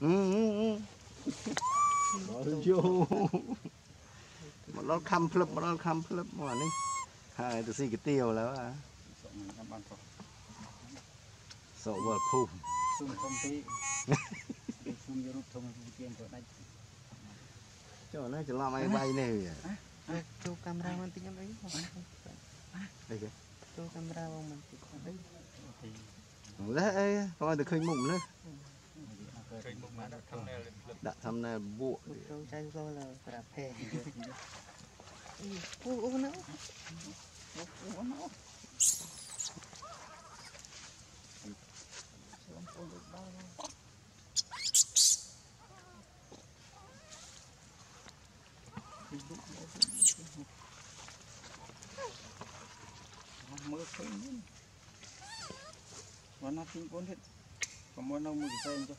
ừ ừ ừ vô một lon khăm flip một lon khăm flip mà này hai từ xì cái tiêuแล้วอ่ะ សុំមិនតាមបានក៏ sợ vợ phùm សុំធំពេកគេភូមិរូបធំវិជាក៏ដាច់ cho nó chỉ làm ai bay này ចូលកាមេរ៉ាមិនតិចអី đây kìa ចូលកាមេរ៉ាបងមិនតិចអី đấy coi được khơi mụn nữa ឃើ នេះ đã thăm này bộ ចូលចៅចូលលើប្រាប់ភេអូអូណៅ មើលឃើញវណ្ណាទី4ទៀតក៏មកនៅមួយផ្សេងចុះ